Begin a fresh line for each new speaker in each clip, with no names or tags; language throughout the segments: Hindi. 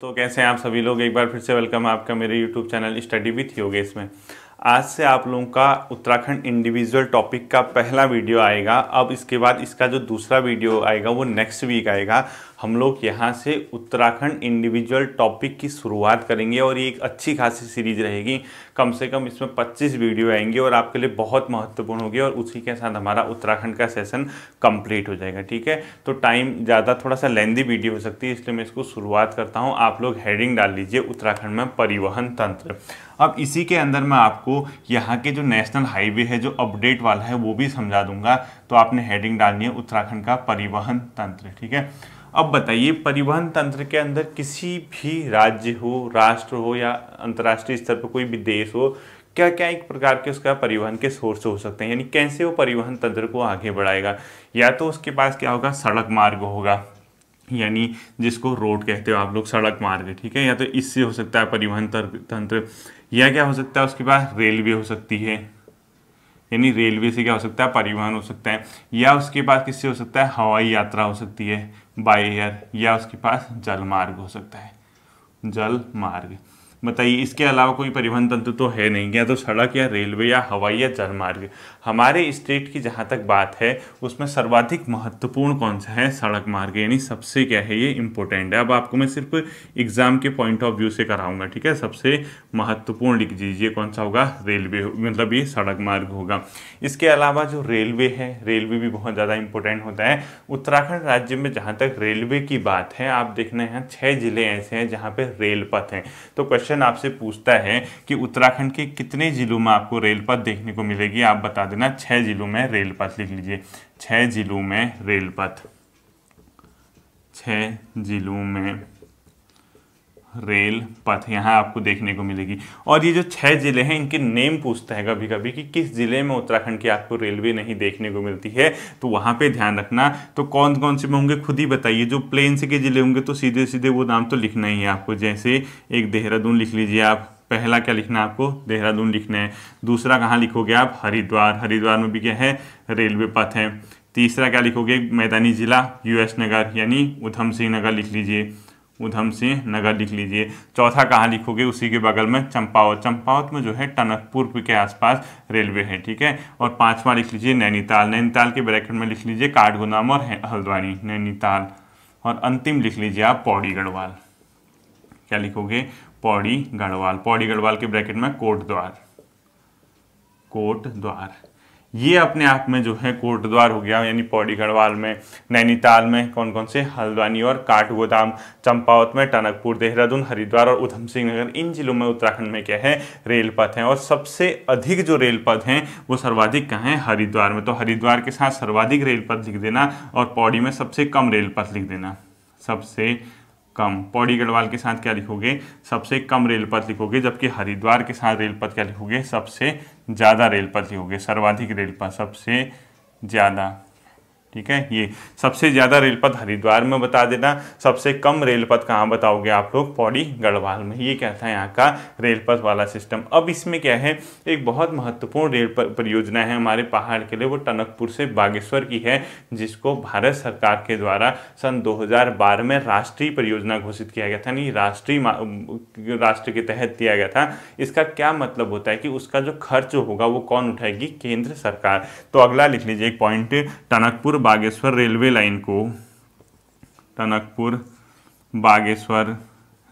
तो कैसे हैं आप सभी लोग? एक बार फिर से वेलकम है आपका मेरे YouTube channel study with Yogesh में। आज से आप लोगों का उत्तराखंड इंडिविजुअल टॉपिक का पहला वीडियो आएगा। अब इसके बाद इसका जो दूसरा वीडियो आएगा, वो नेक्स्ट वीक आएगा। हम लोग यहाँ से उत्तराखंड इंडिविजुअल टॉपिक की शुरुआत करेंगे और ये एक अच्छी खासी सीरीज़ रहेगी। कम से कम इसमें 25 वीडियो आएँगे और आपके लिए बहुत महत्वपूर्ण होगी और उसी के साथ हमारा उत्तराखंड का सेशन कंप्लीट हो जाएगा, ठीक है? तो टाइम ज़्यादा थोड़ा सा लेंदी वीडियो हो सकती है, इसलिए मैं इसको शुरुआत करता हूँ। आप लोग हेडिंग डाल लीजिए उत्तराखंड में परिवहन तंत्र। अब इसी के अंदर मैं आपको यहाँ के जो नेशनल हाईवे है, जो अपडेट वाला है, वो भी समझा दूँगा। तो आपने हेडिंग डालनी है उत्तराखंड का परिवहन तंत्र, ठीक है? अब बताइए, परिवहन तंत्र के अंदर किसी भी राज्य हो, राष्ट्र हो या अंतर्राष्ट्रीय स्तर पर कोई भी देश हो क्या क्या एक प्रकार के उसका परिवहन के सोर्स हो सकते हैं? यानी कैसे वो परिवहन तंत्र को आगे बढ़ाएगा? या तो उसके पास क्या होगा? सड़क मार्ग होगा। यानी जिसको रोड कहते हो आप लोग, सड़क मार्ग, ठीक है? या तो इससे हो सकता है परिवहन तंत्र। या क्या हो सकता है? उसके पास रेलवे हो सकती है। यानी रेलवे से क्या हो सकता है? परिवहन हो सकता है। या उसके पास किससे हो सकता है? हवाई यात्रा हो सकती है बाई एयर या उसके पास जल मार्ग हो सकता है। जल मार्ग। बताइए, इसके अलावा कोई परिवहन तंत्र तो है नहीं, या तो सड़क या रेलवे या हवाई या जलमार्ग हमारे स्टेट की जहाँ तक बात है, उसमें सर्वाधिक महत्वपूर्ण कौन सा है? सड़क मार्ग, यानी सबसे क्या है ये इंपॉर्टेंट है। अब आपको मैं सिर्फ़ एग्ज़ाम के पॉइंट ऑफ़ व्यू से कराऊँगा, ठीक है? सबसे महत्वपूर्ण लिख दीजिए, कौन सा होगा? रेलवे मतलब ये सड़क मार्ग होगा। इसके अलावा जो रेलवे है रेलवे भी बहुत ज़्यादा इंपॉर्टेंट होता है। उत्तराखंड राज्य में जहाँ तक रेलवे की बात है, आप देखना यहाँ छः ज़िले ऐसे हैं जहाँ पर रेल पथ हैं। तो क्वेश्चन क्वेश्चन आपसे पूछता है कि उत्तराखंड के कितने जिलों में आपको रेल पथ देखने को मिलेगी? आप बता देना। छह जिलों में रेल पथ लिख लीजिए। छह जिलों में रेल पथ छह जिलों में रेल पथ यहाँ आपको देखने को मिलेगी। और ये जो छह ज़िले हैं, इनके नेम पूछता है कभी कभी कि किस ज़िले में उत्तराखंड की आपको रेलवे नहीं देखने को मिलती है। तो वहाँ पे ध्यान रखना। तो कौन कौन से होंगे, खुद ही बताइए। जो प्लेन से के ज़िले होंगे तो सीधे सीधे वो नाम तो लिखना ही है आपको। जैसे एक देहरादून लिख लीजिए आप। पहला क्या लिखना है आपको? देहरादून लिखना है। दूसरा कहाँ लिखोगे आप? हरिद्वार। हरिद्वार में भी क्या है? रेलवे पथ है। तीसरा क्या लिखोगे? मैदानी जिला यूएस नगर, यानी उधम सिंह नगर लिख लीजिए। उधम सिंह नगर लिख लीजिए। चौथा कहाँ लिखोगे? उसी के बगल में चंपावत। चंपावत में जो है टनकपुर के आसपास रेलवे है, ठीक है? और पांचवा लिख लीजिए नैनीताल। नैनीताल के ब्रैकेट में लिख लीजिए काठगोदाम और हल्द्वानी। नैनीताल। और अंतिम लिख लीजिए आप पौड़ी गढ़वाल। क्या लिखोगे? पौड़ी गढ़वाल पौड़ी गढ़वाल के ब्रैकेट में कोट द्वार। कोट द्वार। ये अपने आप में जो है कोटद्वार हो गया, यानी पौड़ी गढ़वाल में, नैनीताल में कौन कौन से, हल्द्वानी और काठगोदाम, चंपावत में, टनकपुर, देहरादून, हरिद्वार और उधम सिंह नगर, इन जिलों में उत्तराखंड में क्या है रेल पथ हैं। और सबसे अधिक जो रेल पथ हैं, वो सर्वाधिक कहाँ हैं, हरिद्वार में। तो हरिद्वार के साथ सर्वाधिक रेल पथ लिख देना और पौड़ी में सबसे कम रेल पथ लिख देना। सबसे कम। पौड़ी गढ़वाल के साथ क्या लिखोगे? सबसे कम रेल पथ लिखोगे, जबकि हरिद्वार के साथ रेल पथ क्या लिखोगे? सबसे ज़्यादा रेल पथ लिखोगे, सर्वाधिक रेल पथ, सबसे ज़्यादा। ठीक है? ये सबसे ज़्यादा रेलपथ हरिद्वार में बता देना। सबसे कम रेलपथ कहाँ बताओगे आप लोग? पौड़ी गढ़वाल में। ये क्या था यहाँ का रेलपथ वाला सिस्टम अब इसमें क्या है? एक बहुत महत्वपूर्ण रेल परियोजना है हमारे पहाड़ के लिए। वो टनकपुर से बागेश्वर की है, जिसको भारत सरकार के द्वारा सन दो हज़ार बारह में राष्ट्रीय परियोजना घोषित किया गया था। नहीं, राष्ट्रीय राष्ट्र के तहत दिया गया था। इसका क्या मतलब होता है कि उसका जो खर्च होगा वो कौन उठाएगी? केंद्र सरकार। तो अगला लिख लीजिए एक point Tanakpur Bageshwar railway line को, टनकपुर बागेश्वर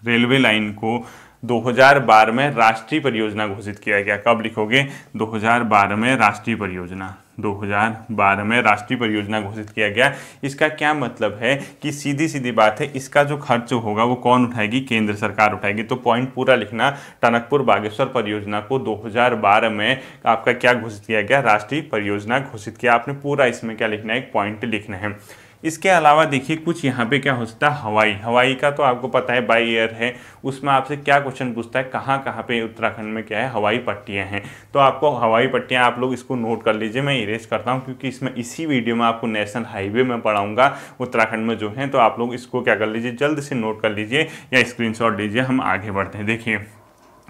रेलवे लाइन को 2012 में राष्ट्रीय परियोजना घोषित किया गया। कब लिखोगे? 2012 में राष्ट्रीय परियोजना। 2012 में राष्ट्रीय परियोजना घोषित किया गया। इसका क्या मतलब है कि सीधी सीधी बात है, इसका जो खर्च होगा वो कौन उठाएगी? केंद्र सरकार उठाएगी। तो पॉइंट पूरा लिखना, टनकपुर बागेश्वर परियोजना को 2012 में आपका क्या घोषित किया गया? राष्ट्रीय परियोजना घोषित किया। आपने पूरा इसमें क्या लिखना है? एक पॉइंट लिखना है। इसके अलावा देखिए कुछ यहाँ पे क्या हो सकता है, हवाई। हवाई का तो आपको पता है बाई एयर है। उसमें आपसे क्या क्वेश्चन पूछता है, कहाँ कहाँ पे उत्तराखंड में क्या है, हवाई पट्टियाँ हैं। तो आपको हवाई पट्टियाँ आप लोग इसको नोट कर लीजिए, मैं इरेज करता हूँ, क्योंकि इसमें इसी वीडियो में आपको नेशनल हाईवे में पढ़ाऊँगा, उत्तराखंड में जो है तो आप लोग इसको क्या कर लीजिए, जल्द से नोट कर लीजिए या स्क्रीन लीजिए हम आगे बढ़ते हैं। देखिए।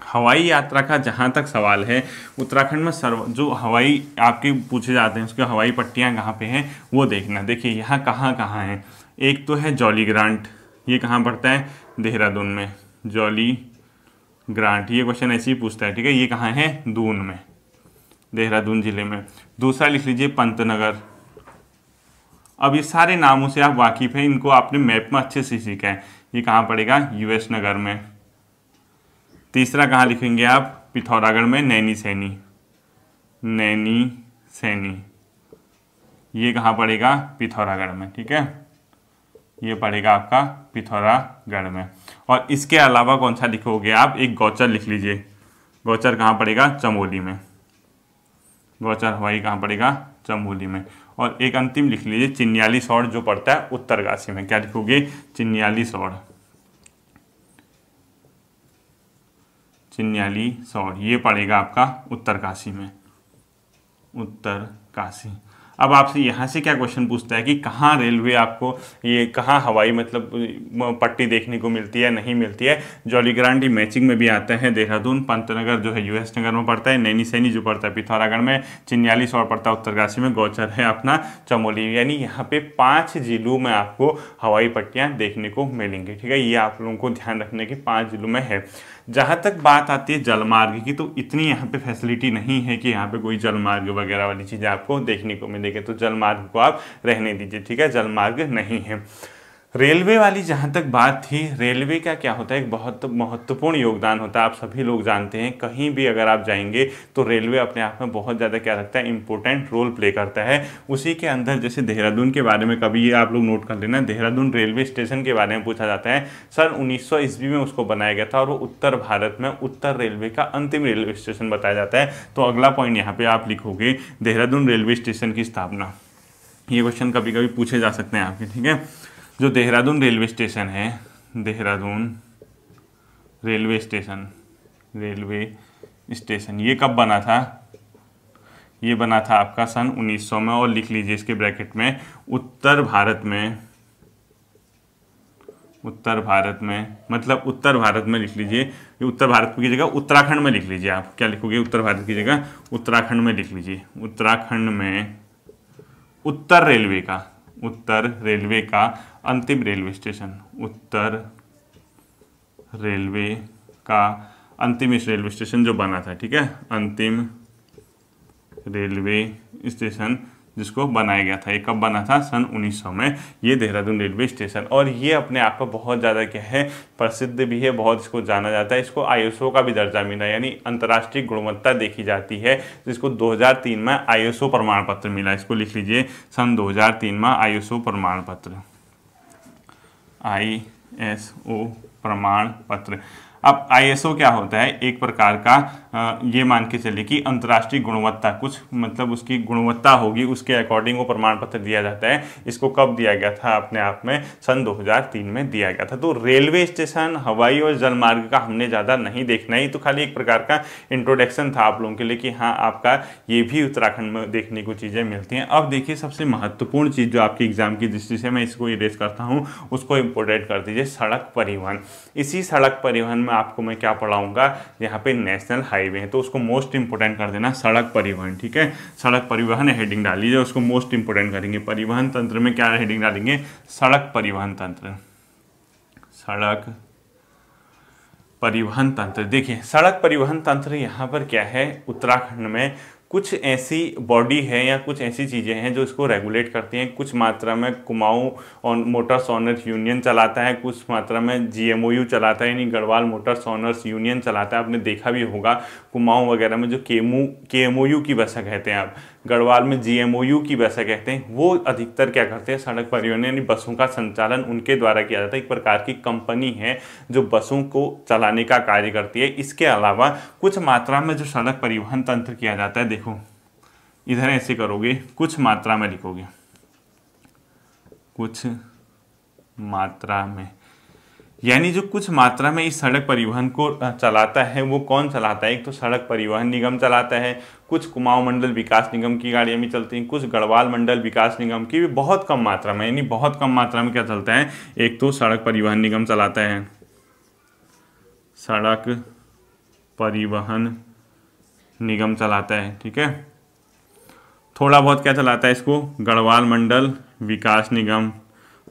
हवाई यात्रा का जहाँ तक सवाल है, उत्तराखंड में सर्व, जो हवाई आपके पूछे जाते हैं, उसके हवाई पट्टियाँ कहाँ पे हैं, वो देखना। देखिए, यहाँ कहाँ कहाँ हैं। एक तो है जॉली ग्रांट, ये कहाँ पड़ता है? देहरादून में। जॉली ग्रांट, ये क्वेश्चन ऐसे ही पूछता है, ठीक है? ये कहाँ है? दून में, देहरादून ज़िले में। दूसरा लिख लीजिए पंतनगर। अब ये सारे नामों से आप वाकिफ हैं, इनको आपने मैप में अच्छे से सीखा है। ये कहाँ पड़ेगा? यूएस नगर में। तीसरा कहाँ लिखेंगे आप? पिथौरागढ़ में नैनी सैनी। नैनी सैनी। ये कहाँ पड़ेगा? पिथौरागढ़ में, ठीक है? ये पड़ेगा आपका पिथौरागढ़ में। और इसके अलावा कौन सा लिखोगे आप? एक गौचर लिख लीजिए। गौचर कहाँ पड़ेगा? चमोली में। गौचर हवाई कहाँ पड़ेगा? चमोली में। और एक अंतिम लिख लीजिए चिन्याली सौड़ जो पड़ता है उत्तरकाशी में। क्या लिखोगे? चिन्याली सौड़ चिन्याली सौड़ ये पड़ेगा आपका उत्तरकाशी में। उत्तरकाशी अब आपसे यहाँ से क्या क्वेश्चन पूछता है कि कहाँ रेलवे आपको ये, कहाँ हवाई मतलब पट्टी देखने को मिलती है, नहीं मिलती है? जॉली ग्रांडी मैचिंग में भी आते हैं, देहरादून, पंतनगर, जो है यूएस नगर में पड़ता है, नैनी सैनी जो पड़ता है, पिथौरागढ़ में चिन्यालीस और पड़ता है उत्तरकाशी में, गौचर है अपना, चमोली। यानी यहाँ पे पाँच जिलों में आपको हवाई पट्टियाँ देखने को मिलेंगी, ठीक है? ये आप लोगों को ध्यान रखने की पाँच जिलों में है। जहाँ तक बात आती है जलमार्ग की तो इतनी यहाँ पे फैसिलिटी नहीं है कि यहाँ पे कोई जलमार्ग वगैरह वाली चीज़ें आपको देखने को मिलेगी। तो जलमार्ग को आप रहने दीजिए, ठीक है? जलमार्ग नहीं है। रेलवे वाली जहाँ तक बात थी, रेलवे का क्या होता है, एक बहुत महत्वपूर्ण योगदान होता है, आप सभी लोग जानते हैं, कहीं भी अगर आप जाएँगे तो रेलवे अपने आप में बहुत ज़्यादा क्या रखता है इंपॉर्टेंट रोल प्ले करता है। उसी के अंदर जैसे देहरादून के बारे में कभी ये आप लोग नोट कर लेना, देहरादून रेलवे स्टेशन के बारे में पूछा जाता है। सन उन्नीस ईस्वी में उसको बनाया गया था और वो उत्तर भारत में उत्तर रेलवे का अंतिम रेलवे स्टेशन बताया जाता है। तो अगला पॉइंट यहाँ पर आप लिखोगे, देहरादून रेलवे स्टेशन की स्थापना। ये क्वेश्चन कभी कभी पूछे जा सकते हैं आपके, ठीक है? जो देहरादून रेलवे स्टेशन है, Dehradun railway station railway station, ये कब बना था? ये बना था आपका सन 1900 में और लिख लीजिए इसके ब्रैकेट में, उत्तर भारत में, उत्तर भारत में मतलब उत्तर भारत में लिख लीजिए उत्तर भारत की जगह उत्तराखंड में लिख लीजिए आप, क्या लिखोगे उत्तर भारत की जगह? उत्तराखंड में लिख लीजिए, उत्तराखंड में उत्तर रेलवे का, उत्तर रेलवे का अंतिम रेलवे स्टेशन, उत्तर रेलवे का अंतिम इस रेलवे स्टेशन जो बना था, ठीक है? अंतिम रेलवे स्टेशन जिसको बनाया गया था, ये कब बना था? सन 1900 में। ये देहरादून रेलवे स्टेशन। और ये अपने आप में बहुत ज़्यादा क्या है, प्रसिद्ध भी है, बहुत इसको जाना जाता है। इसको आई का भी दर्जा मिला, यानी अंतर्राष्ट्रीय गुणवत्ता देखी जाती है। जिसको 2003 में आई प्रमाण पत्र मिला, इसको लिख लीजिए। सन 2003 में आई प्रमाण पत्र आई एस ओ प्रमाण पत्र। अब आईएसओ क्या होता है? एक प्रकार का ये मान के चले कि अंतर्राष्ट्रीय गुणवत्ता, कुछ मतलब उसकी गुणवत्ता होगी, उसके अकॉर्डिंग वो प्रमाण पत्र दिया जाता है। इसको कब दिया गया था? अपने आप में सन 2003 में दिया गया था। तो रेलवे स्टेशन, हवाई और जलमार्ग का हमने ज़्यादा नहीं देखना ही। तो खाली एक प्रकार का इंट्रोडक्शन था आप लोगों के लिए कि हाँ आपका ये भी उत्तराखंड में देखने को चीज़ें मिलती हैं। अब देखिए, सबसे महत्वपूर्ण चीज़ जो आपकी एग्ज़ाम की दृष्टि से मैं इसको इरेज करता हूँ, उसको इम्पोर्टेंट कर दीजिए सड़क परिवहन। इसी सड़क परिवहन में आपको मैं क्या पढ़ाऊँगा? यहाँ पे नेशनल हाईवे है तो उसको मोस्ट इंपोर्टेंट कर देना सड़क परिवहन, ठीक है? सड़क परिवहन हेडिंग डाल लीजिए उसको मोस्ट इंपोर्टेंट करेंगे। परिवहन तंत्र में क्या हेडिंग डालेंगे? सड़क परिवहन तंत्र। सड़क परिवहन तंत्र। देखिए, सड़क परिवहन तंत्र यहाँ पर क्या है? उत्तराखंड में कुछ ऐसी बॉडी है या कुछ ऐसी चीज़ें हैं जो इसको रेगुलेट करती हैं? कुछ मात्रा में कुमाऊँ और मोटर्स ऑनर्स यूनियन चलाता है, कुछ मात्रा में जीएमओयू चलाता है, यानी गढ़वाल मोटर्स ऑनर्स यूनियन चलाता है, आपने देखा भी होगा। कुमाऊँ वगैरह में जो केमू के की बसा कहते हैं आप। गढ़वाल में जीएमओयू की वैसा कहते हैं, वो अधिकतर क्या करते हैं, सड़क परिवहन यानी बसों का संचालन उनके द्वारा किया जाता है। एक प्रकार की कंपनी है जो बसों को चलाने का कार्य करती है। इसके अलावा कुछ मात्रा में जो सड़क परिवहन तंत्र किया जाता है, देखो, इधर ऐसे करोगे, कुछ मात्रा में लिखोगे। कुछ मात्रा में। यानी जो कुछ मात्रा में इस सड़क परिवहन को चलाता है, वो कौन चलाता है? एक तो सड़क परिवहन निगम चलाता है, कुछ कुमाऊं मंडल विकास निगम की गाड़ियाँ भी चलती हैं, कुछ गढ़वाल मंडल विकास निगम की भी बहुत कम मात्रा में, यानी बहुत कम मात्रा में क्या चलता है? एक तो सड़क परिवहन निगम चलाता है। सड़क परिवहन निगम चलाता है, ठीक है? थोड़ा बहुत क्या चलाता है इसको? गढ़वाल मंडल विकास निगम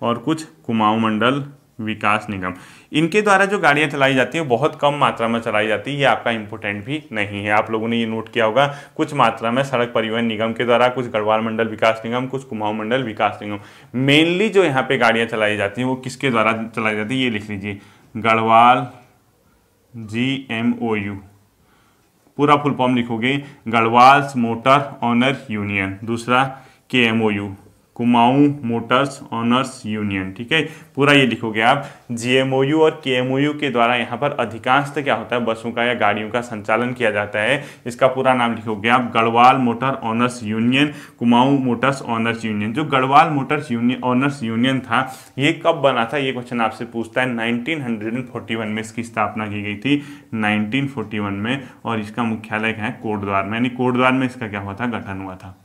और कुछ कुमाऊं मंडल विकास निगम। इनके द्वारा जो गाड़ियाँ चलाई जाती हैं बहुत कम मात्रा में चलाई जाती है। ये आपका इंपॉर्टेंट भी नहीं है। आप लोगों ने ये नोट किया होगा, कुछ मात्रा में सड़क परिवहन निगम के द्वारा, कुछ गढ़वाल मंडल विकास निगम, कुछ कुमाऊं मंडल विकास निगम। मेनली जो यहाँ पे गाड़ियाँ चलाई जाती हैं, वो किसके द्वारा चलाई जाती है, ये लिख लीजिए। Garhwal G M O U पूरा फुल फॉर्म लिखोगे। गढ़वाल मोटर ऑनर यूनियन दूसरा K M O you Kumaon motors owners union, ठीक है? पूरा ये लिखोगे आप। जीएमओयू और केएमओयू के द्वारा यहाँ पर अधिकांश क्या होता है? बसों का या गाड़ियों का संचालन किया जाता है। इसका पूरा नाम लिखोगे आप। Garhwal motor owners union, Kumaon motors owners union. जो Garhwal motors union, owners union था, ये कब बना था? ये क्वेश्चन आपसे पूछता है। नाइनटीन में इसकी स्थापना की गई थी। नाइनटीन में और इसका मुख्यालय है? कोटद्वार में। यानी कोटद्वार में इसका क्या हुआ था? गठन हुआ था।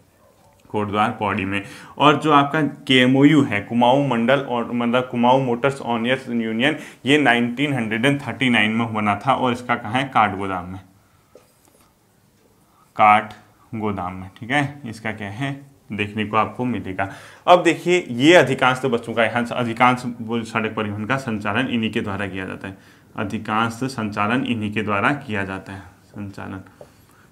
कोटद्वार पौड़ी में। और जो आपका के है, कुमाऊं मंडल और मतलब कुमाऊं मोटर्स ऑनियर्स यूनियन, ये 1939 में बना था और इसका कहाँ है? काठ गोदाम में। काठ गोदाम में, ठीक है? इसका क्या है? देखने को आपको मिलेगा। अब देखिए, ये अधिकांश तो बच्चों का यहाँ अधिकांश सड़क परिवहन का संचालन इन्हीं के द्वारा किया जाता है। अधिकांश संचालन इन्हीं के द्वारा किया जाता है, संचालन।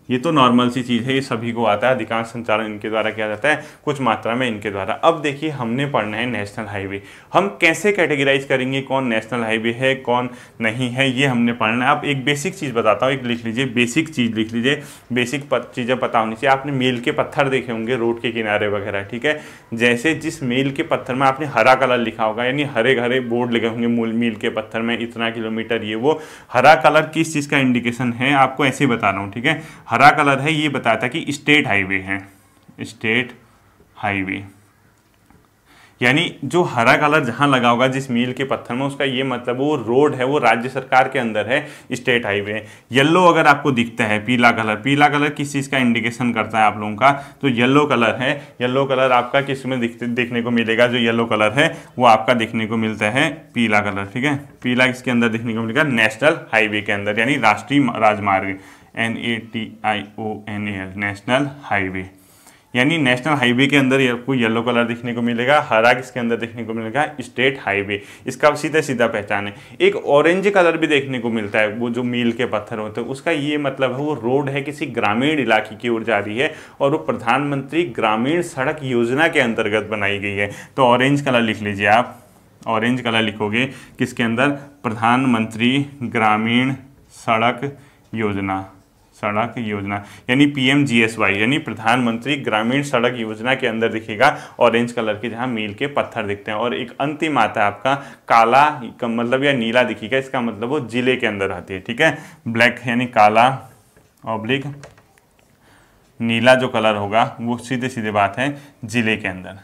ये तो नॉर्मल सी चीज़ है, ये सभी को आता है, अधिकांश संचालन इनके द्वारा किया जाता है, कुछ मात्रा में इनके द्वारा। अब देखिए, हमने पढ़ना है नेशनल हाईवे हम कैसे कैटेगराइज करेंगे कौन नेशनल हाईवे है, कौन नहीं है, ये हमने पढ़ना है। आप एक बेसिक चीज़ बताता हूँ, एक लिख लीजिए बेसिक चीज़ लिख लीजिए बेसिक चीज़ें पता होनी चाहिए। आपने मील के पत्थर देखे होंगे, रोड के किनारे वगैरह, ठीक है? जैसे जिस मेल के पत्थर में आपने हरा कलर लिखा होगा, यानी हरे हरे बोर्ड लगे होंगे मूल मील के पत्थर में, इतना किलोमीटर ये वो, हरा कलर किस चीज़ का इंडिकेशन है, आपको ऐसे ही बता रहा हूँ, ठीक है? हरा कलर है, ये बताया था कि स्टेट हाईवे है। State highway. यानी जो हरा कलर जहाँ लगा होगा, जिस मील के पत्थर में, उसका ये मतलब वो रोड है, वो राज्य सरकार के अंदर है, स्टेट हाईवे। है येल्लो अगर आपको दिखता है, पीला कलर पीला कलर किस चीज़ का इंडिकेशन करता है आप लोगों का? तो येल्लो कलर है। येल्लो कलर आपका किसमें देखने को मिलेगा? जो येल्लो कलर है, वो आपका देखने को मिलता है पीला कलर, ठीक है? पीला किसके अंदर देखने को मिलेगा? नेशनल हाईवे के अंदर, यानी राष्ट्रीय राजमार्ग। N A T I O N A L national highway यानी नेशनल हाईवे के अंदर आपको येलो कलर देखने को मिलेगा, हरा किसके अंदर देखने को मिलेगा स्टेट हाईवे इसका सीधा सीधा पहचान है। एक ऑरेंज कलर भी देखने को मिलता है, वो जो मील के पत्थर होते हैं, उसका ये मतलब है, वो रोड है, किसी ग्रामीण इलाके की ओर जा रही है और वो प्रधानमंत्री ग्रामीण सड़क योजना के अंतर्गत बनाई गई है। तो ऑरेंज कलर लिख लीजिए आप। ऑरेंज कलर लिखोगे, किसके अंदर? प्रधानमंत्री ग्रामीण सड़क योजना। सड़क योजना, यानी पी पीएमजीएसवाई यानी प्रधानमंत्री ग्रामीण सड़क योजना के अंदर दिखेगा ऑरेंज कलर के, जहाँ मील के पत्थर दिखते हैं। और एक अंतिम आता है आपका, काला मतलब या नीला दिखेगा, इसका मतलब वो ज़िले के अंदर आती है, ठीक है? ब्लैक यानी काला ऑब्लिक नीला जो कलर होगा, वो सीधे सीधे बात है ज़िले के अंदर।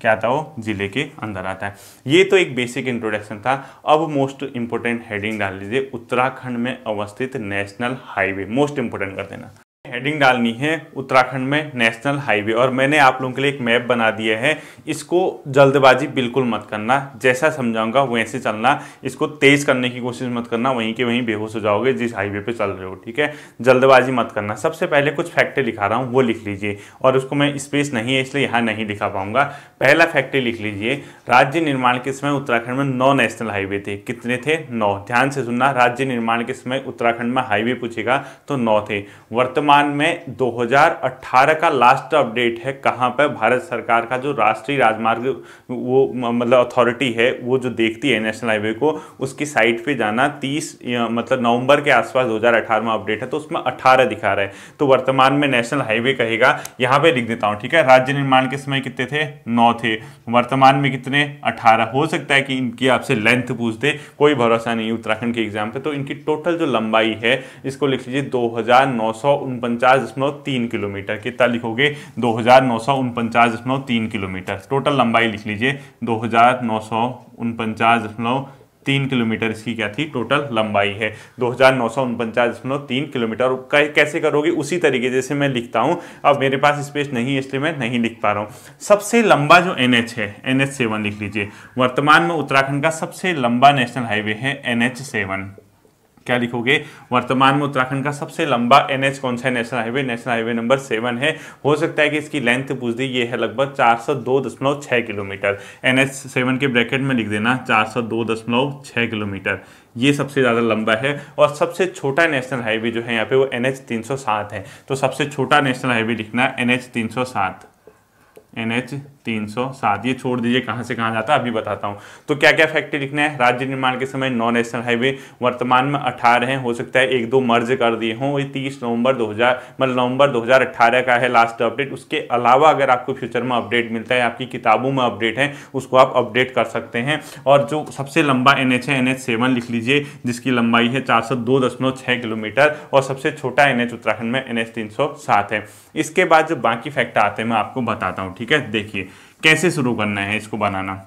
क्या आता है वो? ज़िले के अंदर आता है। ये तो एक बेसिक इंट्रोडक्शन था। अब मोस्ट इंपोर्टेंट हेडिंग डाल लीजिए उत्तराखंड में अवस्थित नेशनल हाईवे मोस्ट इंपोर्टेंट कर देना। हेडिंग डालनी है उत्तराखंड में नेशनल हाईवे और मैंने आप लोगों के लिए एक मैप बना दिया है। इसको जल्दबाजी बिल्कुल मत करना। जैसा समझाऊँगा वैसे चलना। इसको तेज करने की कोशिश मत करना। वहीं के वहीं बेहोश हो जाओगे जिस हाईवे पे चल रहे हो, ठीक है? जल्दबाजी मत करना। सबसे पहले कुछ फैक्ट्री लिखा रहा हूँ, वो लिख लीजिए। और उसको मैं स्पेस नहीं है, इसलिए यहाँ नहीं लिखा पाऊँगा। पहला फैक्ट्री लिख लीजिए। राज्य निर्माण के समय उत्तराखंड में नौ नेशनल हाईवे थे? कितने थे? नौ। ध्यान से सुनना। राज्य निर्माण के समय उत्तराखंड में हाईवे पूछेगा तो नौ थे। वर्तमान वर्तमान में 2018 का लास्ट अपडेट है, कहाँ पर भारत सरकार का जो राष्ट्रीय राजमार्ग, वो मतलब अथॉरिटी है, वो जो देखती है नेशनल हाईवे को, उसकी साइट पे जाना 30 मतलब नवंबर के आसपास 2018 में अपडेट है तो उसमें 18 दिखा रहा है। तो वर्तमान में नेशनल हाईवे कहेगा, यहाँ पे लिख देता हूँ, ठीक है? राज्य निर्माण के समय कितने थे? नौ थे। वर्तमान में कितने? अठारह। हो सकता है कि इनकी आपसे लेंथ पूछ दे, कोई भरोसा नहीं उत्तराखंड के एग्ज़ाम पे तो इनकी टोटल जो लंबाई है, इसको लिख लीजिए, दो किलोमीटर। कितना लिखोगे दो किलोमीटर। टोटल लंबाई लिख लीजिए, दो तीन किलोमीटर। इसकी क्या थी? टोटल लंबाई है। दो हज़ार किलोमीटर। कैसे करोगे? उसी तरीके जैसे मैं लिखता हूँ। अब मेरे पास स्पेस नहीं है, इसलिए मैं नहीं लिख पा रहा हूँ। सबसे लंबा जो एन एच है एन लिख लीजिए। वर्तमान में उत्तराखंड का सबसे लंबा नेशनल हाईवे है एन क्या लिखोगे? वर्तमान में उत्तराखंड का सबसे लंबा एनएच कौन सा है? National highway national highway number seven है। हो सकता है कि इसकी लेंथ पूछ दी। ये है लगभग चार किलोमीटर। एन एच सेवन के ब्रैकेट में लिख देना, चार किलोमीटर। ये सबसे ज़्यादा लंबा है और सबसे छोटा नेशनल हाईवे जो है यहाँ पे वो एन एच तीन सौ सात है। तो सबसे छोटा नेशनल हाईवे लिखना एन एच तीन सौ सात। एन एच तीन सौ, सात, ये छोड़ दीजिए, कहाँ से कहाँ जाता है, अभी बताता हूँ। तो क्या क्या फैक्ट्री लिखना है? राज्य निर्माण के समय नौ नेशनल हाईवे वर्तमान में अठारह हैं, हो सकता है एक दो मर्ज कर दिए हों, ये तीस नवंबर 2000 मतलब नवंबर 2018 का है लास्ट अपडेट उसके अलावा अगर आपको फ्यूचर में अपडेट मिलता है, आपकी किताबों में अपडेट है, उसको आप अपडेट कर सकते हैं। और जो सबसे लंबा एन एच है एन एच सेवन लिख लीजिए, जिसकी लंबाई है चार सौ दो दशमलव छः किलोमीटर, और सबसे छोटा एन एच उत्तराखंड में एन एच तीन सौ सात है। इसके बाद जो बाकी फैक्ट आते हैं, मैं आपको बताता हूँ, ठीक है? देखिए कैसे शुरू करना है इसको बनाना?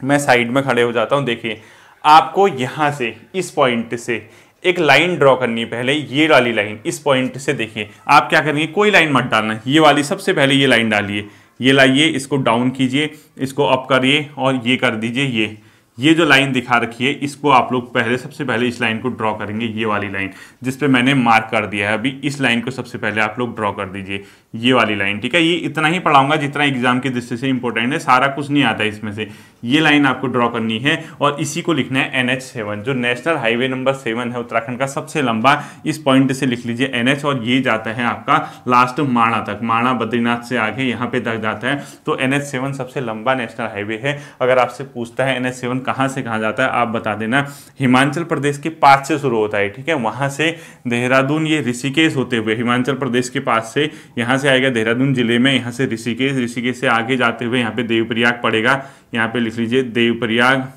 मैं साइड में खड़े हो जाता हूँ, देखिए। आपको यहाँ से, इस पॉइंट से एक लाइन ड्रॉ करनी है पहले, ये वाली लाइन इस पॉइंट से देखिए। आप क्या करेंगे? कोई लाइन मत डालना। ये वाली, सबसे पहले ये लाइन डालिए। ये लाइए, इसको डाउन कीजिए, इसको अप करिए और ये कर दीजिए ये। ये जो लाइन दिखा रखी है, इसको आप लोग पहले, सबसे पहले इस लाइन को ड्रॉ करेंगे, ये वाली लाइन जिस पे मैंने मार्क कर दिया है। अभी इस लाइन को सबसे पहले आप लोग ड्रॉ कर दीजिए। ये वाली लाइन, ठीक है? ये इतना ही पढ़ाऊँगा जितना एग्ज़ाम की दृष्टि से इंपॉर्टेंट है, सारा कुछ नहीं आता इसमें से। ये लाइन आपको ड्रॉ करनी है और इसी को लिखना है एन एच सेवन जो नेशनल हाईवे नंबर सेवन है, उत्तराखंड का सबसे लंबा, इस पॉइंट से लिख लीजिए एन एच और ये जाता है आपका लास्ट माणा तक। माणा बद्रीनाथ से आगे यहाँ पे तक जाता है। तो एन एच सेवन सबसे लंबा नेशनल हाईवे है। अगर आपसे पूछता है एन एच सेवन कहाँ से कहाँ जाता है, आप बता देना, हिमाचल प्रदेश के पास से शुरू होता है, ठीक है? वहाँ से देहरादून, ये ऋषिकेश होते हुए, हिमाचल प्रदेश के पास से यहाँ से आएगा देहरादून ज़िले में, यहाँ से ऋषिकेश ऋषिकेश से आगे जाते हुए यहाँ पे देवप्रयाग पड़ेगा। यहाँ पे लिख लीजिए देवप्रयाग,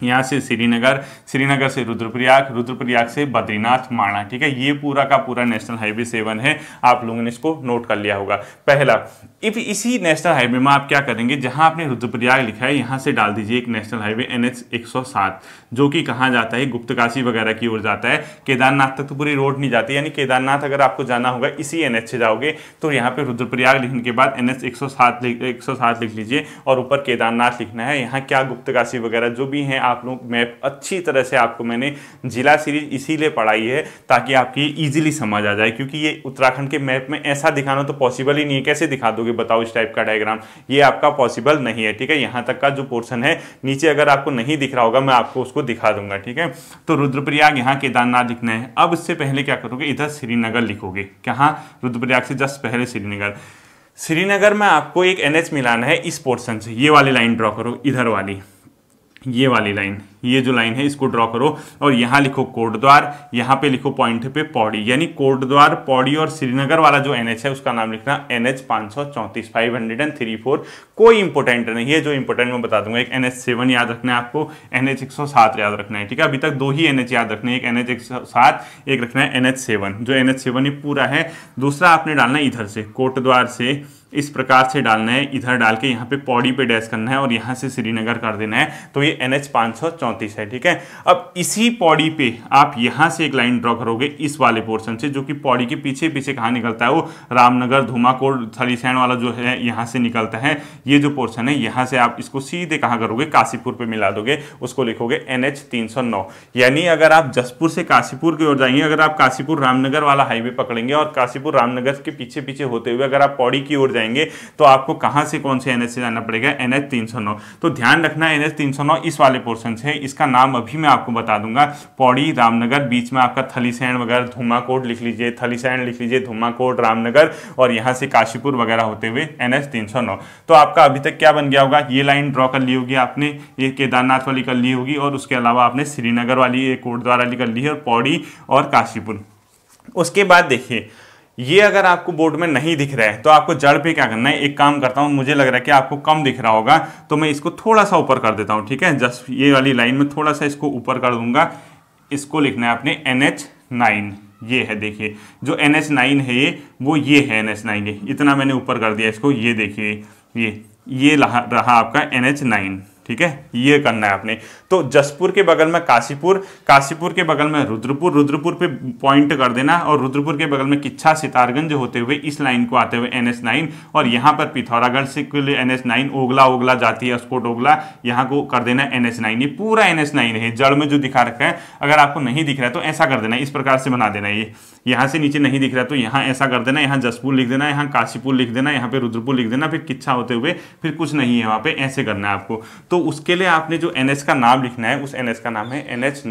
यहाँ से श्रीनगर श्रीनगर से रुद्रप्रयाग रुद्रप्रयाग से बद्रीनाथ माणा, ठीक है? ये पूरा का पूरा नेशनल हाईवे सेवन है। आप लोगों ने इसको नोट कर लिया होगा। पहला, इफ़ इसी नेशनल हाईवे में आप क्या करेंगे, जहाँ आपने रुद्रप्रयाग लिखा है, यहाँ से डाल दीजिए एक नेशनल हाईवे एन एच जो कि कहाँ जाता है? गुप्तकाशी वगैरह की ओर जाता है। केदारनाथ तक तो पूरी रोड नहीं जाती, यानी केदारनाथ अगर आपको जाना होगा, इसी NH से जाओगे तो यहाँ पे रुद्रप्रयाग लिखने के बाद एन एच एक लिख लीजिए, और ऊपर केदारनाथ लिखना है। यहाँ क्या गुप्तकाशी वगैरह जो भी हैं, आप लोग मैप अच्छी तरह से आपको मैंने जिला सीरीज़ इसीलिए पढ़ाई है ताकि आपकी ईजिली समझ आ जाए, क्योंकि ये उत्तराखंड के मैप में ऐसा दिखाना तो पॉसिबल ही नहीं है। कैसे दिखा दोगे? बताओ इस टाइप का डायग्राम ये आपका पॉसिबल नहीं है, ठीक है? यहाँ तक का जो पोर्सन है, नीचे अगर आपको नहीं दिख रहा होगा, मैं आपको उसको दिखा दूँगा, ठीक है? तो रुद्रप्रयाग, यहाँ केदारनाथ लिखना है। अब इससे पहले क्या करोगे? इधर श्रीनगर लिखोगे। कहाँ? रुद्रप्रयाग से जस्ट पहले श्रीनगर। श्रीनगर में आपको एक एनएच मिलाना है इस पोर्शन से। ये वाली लाइन ड्रॉ करो, इधर वाली। ये वाली लाइन, ये जो लाइन है, इसको ड्रॉ करो और यहाँ लिखो कोटद्वार, यहाँ पे लिखो पॉइंट पे पौड़ी, यानी कोटद्वार, पौड़ी और श्रीनगर वाला जो एनएच है, उसका नाम लिखना एन एच पाँच सौ चौंतीस five hundred and three four कोई इंपॉर्टेंट नहीं है, जो इंपॉर्टेंट मैं बता दूँगा, एक एन एच सेवन याद रखना है आपको एन एच एक सौ सात याद रखना है, ठीक है? अभी तक दो ही एन एच याद रखना है, एक एन एच एक सौ सात, एक रखना है एन एच सेवन जो एन एच सेवन ये पूरा है। दूसरा आपने डालना इधर से, कोटद्वार से इस प्रकार से डालना है, इधर डाल के यहाँ पे पौड़ी पे डैश करना है और यहाँ से श्रीनगर कर देना है। तो ये एन एच है, ठीक है? अब इसी पौड़ी पे आप यहाँ से एक लाइन ड्रॉ करोगे इस वाले पोर्शन से, जो कि पौड़ी के पीछे पीछे कहाँ निकलता है, वो रामनगर धुमाकोट थलीसैन वाला जो है, यहाँ से निकलता है। ये जो पोर्शन है, यहाँ से आप इसको सीधे कहाँ करोगे? काशीपुर पे मिला दोगे, उसको लिखोगे एन एच यानी अगर आप जसपुर से काशीपुर की ओर जाएँगे, अगर आप काशीपुर रामनगर वाला हाईवे पकड़ेंगे और काशीपुर रामनगर के पीछे पीछे होते हुए अगर आप पौड़ी की ओर जाएँगे जाएँगे तो आपको कहाँ से कौन से एनएच से जाना पड़ेगा? एनएच 309 तो ध्यान रखना एनएच 309 इस वाले पोर्सन से, इसका नाम अभी मैं आपको बता दूँगा। पौड़ी, रामनगर, बीच में आपका थलीसैंड वगैरह, धुमाकोट लिख लीजिए थलीसैंड लिख लीजिए, धुमाकोट, रामनगर, और यहाँ से काशीपुर वगैरह होते हुए एन एच तो आपका अभी तक क्या बन गया होगा? ये लाइन ड्रॉ कर ली होगी आपने, ये केदारनाथ वाली कर ली होगी, और उसके अलावा आपने श्रीनगर वाली कोटद्वार वाली कर ली है, और पौड़ी और काशीपुर। उसके बाद देखिए ये अगर आपको बोर्ड में नहीं दिख रहा है तो आपको जड़ पे क्या करना है? एक काम करता हूँ, मुझे लग रहा है कि आपको कम दिख रहा होगा तो मैं इसको थोड़ा सा ऊपर कर देता हूँ, ठीक है? जस्ट ये वाली लाइन में थोड़ा सा इसको ऊपर कर दूँगा। इसको लिखना है आपने एन एच नाइन ये है, देखिए। जो एन एच नाइन है ये, वो ये है एन एच नाइन ये। इतना मैंने ऊपर कर दिया इसको, ये देखिए, ये ये रहा आपका एन एच नाइन ठीक है? ये करना है आपने। तो जसपुर के बगल में काशीपुर काशीपुर के बगल में रुद्रपुर रुद्रपुर पे पॉइंट कर देना और रुद्रपुर के बगल में किच्छा सितारगंज होते हुए इस लाइन को आते हुए एन एस नाइन और यहाँ पर पिथौरागढ़ से एन एस नाइन ओगला ओगला जाती है स्पोर्ट ओगला, यहाँ को कर देना एन एस नाइन ये पूरा एन एस नाइन है, जड़ में जो दिखा रखा है, अगर आपको नहीं दिख रहा है तो ऐसा कर देना, इस प्रकार से बना देना ये। यहाँ से नीचे नहीं दिख रहा तो यहाँ ऐसा कर देना, यहाँ जसपुर लिख देना, यहाँ काशीपुर लिख देना, यहाँ पे रुद्रपुर लिख देना, फिर किच्छा होते हुए फिर कुछ नहीं है वहाँ पे, ऐसे करना है आपको। तो उसके लिए आपने जो एनएस का नाम लिखना है, उस एन का नाम है एन एच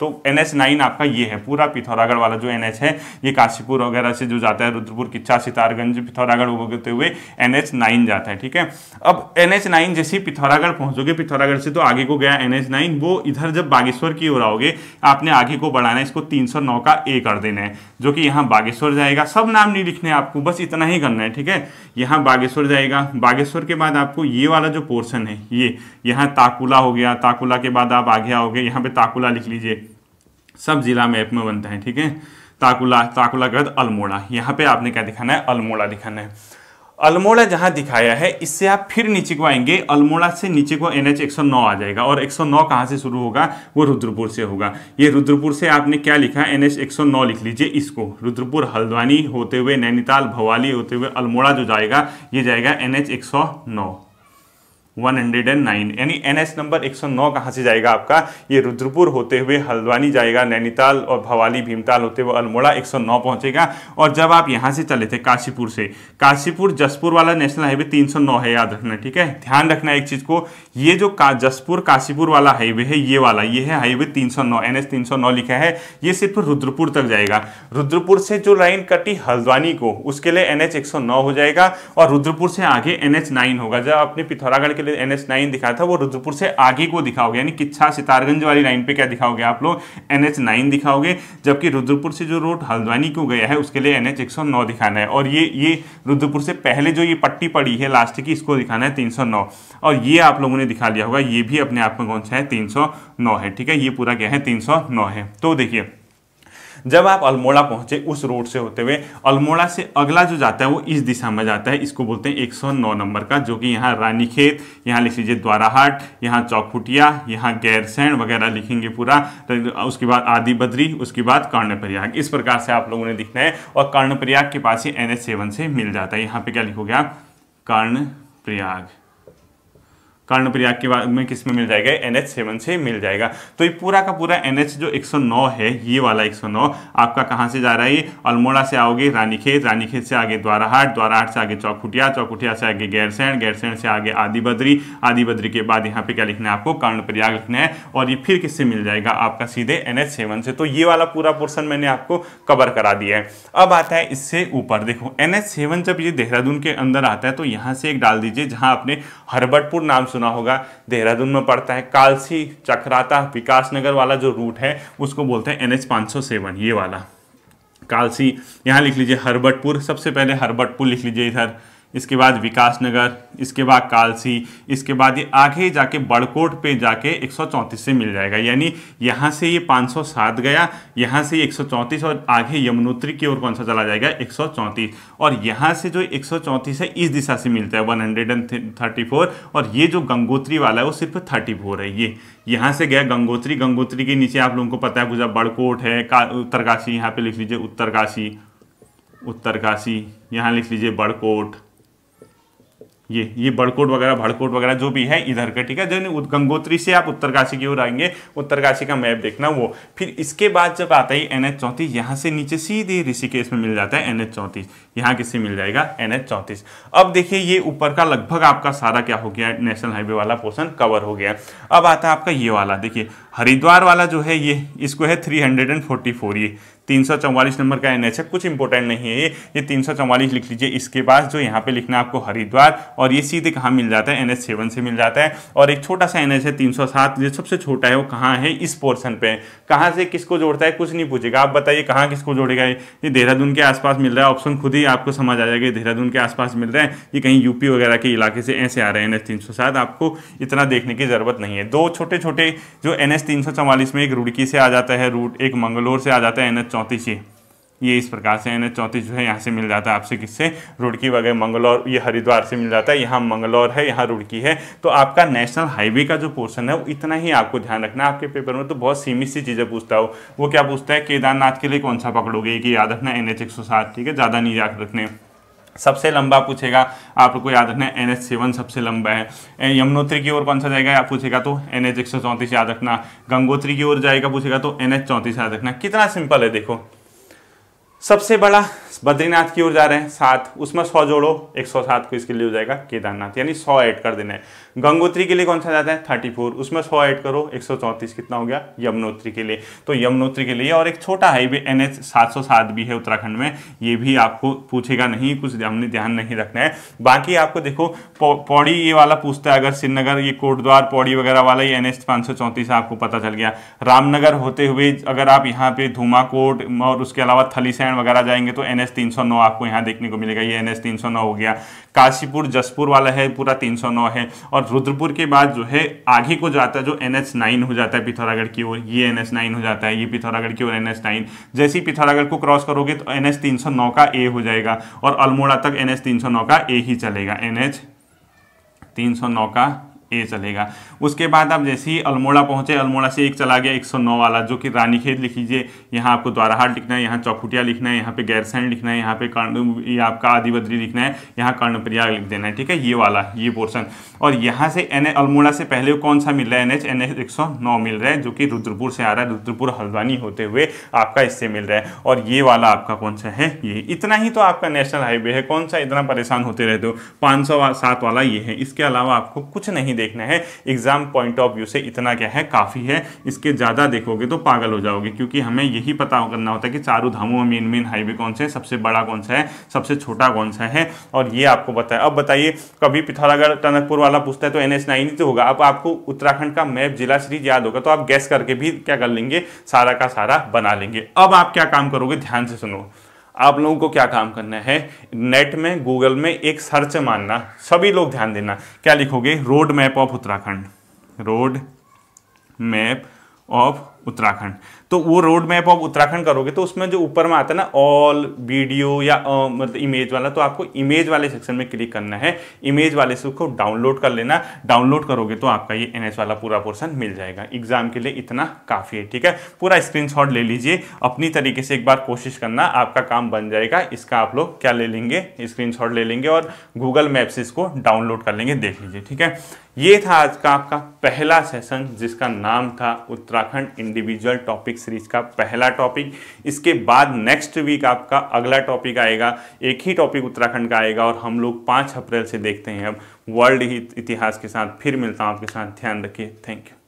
तो एन एच आपका ये है, पूरा पिथौरागढ़ वाला जो एन है, ये काशीपुर वगैरह से जो जाता है, रुद्रपुर, किच्छा, सितारगंज, पिथौरागढ़ होते हुए एन एच जाता है, ठीक है? अब एन एच जैसे पिथौरागढ़ पहुंचोगे, पिथौरागढ़ से तो आगे को गया एन एच वो इधर जब बागेश्वर की ओर आओगे, आपने आगे को बढ़ाना है, इसको 309 का ए कर देना है, जो कि यहाँ बागेश्वर जाएगा। सब नाम नहीं लिखने आपको, बस इतना ही करना है, ठीक है? यहाँ बागेश्वर जाएगा। बागेश्वर के बाद आपको ये वाला जो पोर्शन है, ये, यहाँ ताकुला हो गया, ताकुला के बाद आप आगे आओगे, यहाँ पे ताकुला लिख लीजिए। सब जिला मैप में बनता है, ठीक है? ताकुला ताकुला के बाद अल्मोड़ा। यहाँ पे आपने क्या दिखाना है? अल्मोड़ा दिखाना है। अल्मोड़ा जहाँ दिखाया है, इससे आप फिर नीचे को आएँगे। अल्मोड़ा से नीचे को एन एच आ जाएगा। और 109 कहाँ से शुरू होगा? वो रुद्रपुर से होगा। ये रुद्रपुर से आपने क्या लिखा? एन एच लिख लीजिए इसको। रुद्रपुर हल्द्वानी होते हुए नैनीताल, भवाली होते हुए अल्मोड़ा जो जाएगा, ये जाएगा एन एच 109 यानी एनएस नंबर 109 कहाँ से जाएगा आपका? ये रुद्रपुर होते हुए हल्द्वानी जाएगा, नैनीताल और भवाली, भीमताल होते हुए अल्मोड़ा 109 पहुंचेगा। और जब आप यहाँ से चले थे काशीपुर से, काशीपुर जसपुर वाला नेशनल हाईवे 309 है, याद रखना, ठीक है? ध्यान रखना एक चीज़ को, ये जो का, जसपुर काशीपुर वाला हाईवे है, ये वाला, ये है हाईवे तीन सौ एन एस लिखा है, ये सिर्फ़ रुद्रपुर तक जाएगा। रुद्रपुर से जो लाइन कटी हल्द्वानी को, उसके लिए एन एच हो जाएगा और रुद्रपुर से आगे एन एच होगा। जब अपने पिथौरागढ़ के लिए एन नाइन दिखाया था, वो रुद्रपुर से आगे को दिखाओगे, यानी किच्छा सितारगंज वाली लाइन पे क्या दिखाओगे आप लोग? एन एच नाइन दिखाओगे, जबकि रुद्रपुर से जो रोड हल्द्वानी को गया है, उसके लिए एन एच एक सौ नौ दिखाना है। और ये ये रुद्रपुर से पहले जो ये पट्टी पड़ी है लास्ट की, इसको दिखाना है तीन सौ नौ। और ये आप लोगों ने दिखा लिया होगा, ये भी अपने आप में कौन सा है? तीन सौ नौ है, ठीक है? ये पूरा क्या है, तीन सौ नौ है। तो देखिए जब आप अल्मोड़ा पहुँचे उस रोड से होते हुए, अल्मोड़ा से अगला जो जाता है वो इस दिशा में जाता है, इसको बोलते हैं 109 नंबर का, जो कि यहाँ रानीखेत, यहाँ लिख लीजिए द्वाराहाट, यहाँ चौखुटिया, यहाँ गैरसैंड वगैरह लिखेंगे पूरा, उसके बाद आदि बद्री उसके बाद कर्णप्रयाग। इस प्रकार से आप लोगों ने लिखना है और कर्णप्रयाग के पास ही एन से मिल जाता है। यहाँ पे क्या लिखोगे आप? कर्णप्रयाग। कर्णप्रयाग के बाद में किसमें मिल जाएगा? एन एच सेवन से मिल जाएगा। तो ये पूरा का पूरा एन एच जो 109 है, ये वाला 109 आपका कहाँ से जा रहा है? अल्मोड़ा से आओगे रानीखेत रानीखेत से आगे द्वाराहाट द्वाराहाट से आगे चौखुटिया चौखुटिया से आगे गैरसैंड गैरसैंड से आगे आदि बद्री आदि बद्री के बाद यहाँ पे क्या लिखना है आपको? कर्णप्रयाग लिखना है और ये फिर किससे मिल जाएगा? आपका सीधे एन से। तो ये वाला पूरा पोर्सन मैंने आपको कवर करा दिया है। अब आता है इससे ऊपर। देखो एन जब ये देहरादून के अंदर आता है तो यहाँ से एक डाल दीजिए जहाँ आपने हरबटपुर नाम सुना होगा, देहरादून में पड़ता है कालसी चक्राता विकास नगर वाला जो रूट है, उसको बोलते हैं एन एच ये वाला। कालसी, यहाँ लिख लीजिए हरबटपुर, सबसे पहले हरबटपुर लिख लीजिए इधर। इसके बाद विकास नगर, इसके बाद कालसी, इसके बाद ये आगे जाके बड़कोट पे जाके एक सौ चौंतीस से मिल जाएगा। यानी यहाँ से ये 507 गया, यहाँ से 134 और आगे यमुनोत्री की ओर कौन सा चला जाएगा? 134 और यहाँ से जो 134 है, इस दिशा से मिलता है 134 और ये जो गंगोत्री वाला है, वो सिर्फ़ 34 है ये। यहाँ से गया गंगोत्री गंगोत्री के नीचे आप लोगों को पता है पूजा बड़कोट है उत्तरकाशी, यहाँ पे लिख लीजिए उत्तरकाशी उत्तरकाशी, यहाँ लिख लीजिए बड़कोट। ये ये बड़कोट वगैरह, भड़कोट वगैरह जो भी है इधर का, ठीक है? जो गंगोत्री से आप उत्तरकाशी की ओर आएँगे, उत्तरकाशी का मैप देखना वो। फिर इसके बाद जब आता है एन एच चौंतीस, यहाँ से नीचे सीधे ऋषिकेश में मिल जाता है एन एच चौंतीस। यहाँ किससे मिल जाएगा? एन एच चौंतीस। अब देखिए ये ऊपर का लगभग आपका सारा क्या हो गया? नेशनल हाईवे वाला पोर्सन कवर हो गया। अब आता है आपका ये वाला, देखिए, हरिद्वार वाला जो है ये, इसको है three hundred and forty four, ये। तीन सौ चौवालीस नंबर का एनएच है, कुछ इंपॉर्टेंट नहीं है ये। ये तीन सौ चौवालीस लिख लीजिए। इसके बाद जो यहाँ पे लिखना आपको हरिद्वार, और ये सीधे कहाँ मिल जाता है? एन सेवन से मिल जाता है। और एक छोटा सा एन एच है, तीन जो सबसे छोटा है, वो कहाँ है? इस पोर्सन पे। कहाँ से किसको जोड़ता है? कुछ नहीं पूछेगा। आप बताइए कहाँ किसको जोड़ेगा ये? देहरादून के आसपास मिल रहा है। ऑप्शन खुद ही आपको समझ आ जाएगा। देहरादून के आसपास मिल रहा है। ये कहीं यूपी वगैरह के इलाके से ऐसे आ रहे हैं एन एच तीन सौ सात। आपको इतना देखने की ज़रूरत नहीं है। दो छोटे छोटे जो एन एच तीन सौ चौवालीस में एक रुड़की से आ जाता है, रूट एक मंगलोर से आ जाता है, एन एच चौंतीस ये इस प्रकार से एन एच चौंतीस जो है यहाँ से मिल जाता है आपसे किससे? रुड़की वगैरह मंगलौर, ये हरिद्वार से मिल जाता है। यहाँ मंगलौर है, यहाँ रुड़की है। तो आपका नेशनल हाईवे का जो पोर्शन है, वो इतना ही आपको ध्यान रखना आपके पेपर में तो बहुत सीमित सी चीज़ें पूछता हो। वो क्या पूछता है? केदारनाथ के लिए कौन सा पकड़ोगे? कि याद रखना, एन एच ठीक है? ज़्यादा नहीं याद रखने। सबसे लंबा पूछेगा, आपको याद रखना है एन एच सेवन सबसे लंबा है। यमुनोत्री की ओर कौन सा जाएगा, आप पूछेगा तो एन एच एक सौ चौंतीस याद रखना। गंगोत्री की ओर जाएगा, पूछेगा तो एन एच चौंतीस याद रखना। कितना सिंपल है, देखो। सबसे बड़ा बद्रीनाथ की ओर जा रहे हैं, सात। उसमें सौ जोड़ो, एक सौ सात को इसके लिए हो जाएगा केदारनाथ। यानी सौ ऐड कर देना है। गंगोत्री के लिए कौन सा जाता है? Thirty four. उसमें सौ ऐड करो, एक सौ चौंतीस कितना हो गया? यमुनोत्री के लिए। तो यमुनोत्री के लिए और एक छोटा हाईवे एन एच सात सौ सात भी है उत्तराखंड में। ये भी आपको पूछेगा नहीं, कुछ हमने ध्यान नहीं रखना है। बाकी आपको देखो पौड़ी ये वाला पूछता है, अगर श्रीनगर ये कोटद्वार, पौड़ी वगैरह वाला, ये एन एच पाँच सौ चौंतीस आपको पता चल गया। रामनगर होते हुए अगर आप यहाँ पे धूमाकोट और उसके अलावा थलीसैंड वगैरह जाएँगे तो एन एच 309 आपको यहाँ देखने को मिलेगा। ये एन एच 309 हो गया। काशीपुर, जसपुर वाला है, पूरा 309 है। और रुद्रपुर के बाद जो है, आगे को जाता है जो एन एच नाइन हो जाता है पिथौरागढ़ की ओर। ये एन एच नाइन हो जाता है, ये पिथौरागढ़ की ओर एन एच नाइन। जैसे ही पिथौरागढ़ को क्रॉस करोगे तो एन एच तीन सौ नौ का ए हो जाएगा और अल्मोड़ा तक एन एच तीन सौ नौ का ए ही चलेगा। एन एच तीन सौ नौ का ए चलेगा। उसके बाद आप जैसे ही अल्मोड़ा पहुँचे, अल्मोड़ा से एक चला गया 109 वाला, जो कि रानीखेत लिख लीजिए। यहाँ आपको द्वाराहाट लिखना है, यहाँ चौखुटिया लिखना है, यहाँ पे गैरसैन लिखना है, यहाँ पे कर्ण, ये आपका आदिबद्री लिखना है, यहाँ कर्णप्रयाग लिख देना है, ठीक है? ये वाला, ये पोर्सन और यहाँ से एन, अल्मोड़ा से पहले कौन सा मिल रहा है? एन एच एन एच एक सौ नौ मिल रहा है, जो कि रुद्रपुर से आ रहा है, रुद्रपुर हल्द्वानी होते हुए आपका इससे मिल रहा है। और ये वाला आपका कौन सा है? ये, इतना ही तो आपका नेशनल हाईवे है, कौन सा इतना परेशान होते रहते हो? पाँच सौ सात वाला ये है। इसके अलावा आपको कुछ नहीं देखना है। एग्ज़ाम पॉइंट ऑफ़ व्यू से इतना क्या है? काफ़ी है। इसके ज़्यादा देखोगे तो पागल हो जाओगे, क्योंकि हमें यही पता करना होता है कि चारों धामों में मेन मेन हाईवे कौन से है? सबसे बड़ा कौन सा है? सबसे छोटा कौन सा है? और ये आपको बताया। अब बताइए, कभी पिथौरागढ़ टनकपुर वाला पूछता है तो एन एच नाइन ही तो होगा। अब आपको उत्तराखंड का मैप जिला सीरीज़ याद होगा तो आप गैस करके भी क्या कर लेंगे? सारा का सारा बना लेंगे। अब आप क्या काम करोगे? ध्यान से सुनो। आप लोगों को क्या काम करना है? नेट में गूगल में एक सर्च मानना सभी लोग ध्यान देना। क्या लिखोगे? Road map of Uttarakhand. Road map of Uttarakhand. तो वो रोड मैप ऑफ़ उत्तराखंड करोगे तो उसमें जो ऊपर में आता है ना ऑल वीडियो या मतलब इमेज वाला तो आपको इमेज वाले सेक्शन में क्लिक करना है। इमेज वाले से उसको डाउनलोड कर लेना। डाउनलोड करोगे तो आपका ये एनएस वाला पूरा पोर्सन मिल जाएगा। एग्ज़ाम के लिए इतना काफ़ी है, ठीक है? पूरा स्क्रीन ले लीजिए। अपनी तरीके से एक बार कोशिश करना, आपका काम बन जाएगा। इसका आप लोग क्या ले लेंगे? स्क्रीन ले लेंगे और गूगल मैप से इसको डाउनलोड कर लेंगे, देख लीजिए, ठीक है? ये था आज का आपका पहला सेशन जिसका नाम था उत्तराखंड इंडिविजुअल टॉपिक सीरीज़ का पहला टॉपिक इसके बाद नेक्स्ट वीक आपका अगला टॉपिक आएगा, एक ही टॉपिक उत्तराखंड का आएगा और हम लोग पाँच अप्रैल से देखते हैं। अब वर्ल्ड इतिहास के साथ फिर मिलता हूँ। आपके साथ ध्यान रखिए। Thank you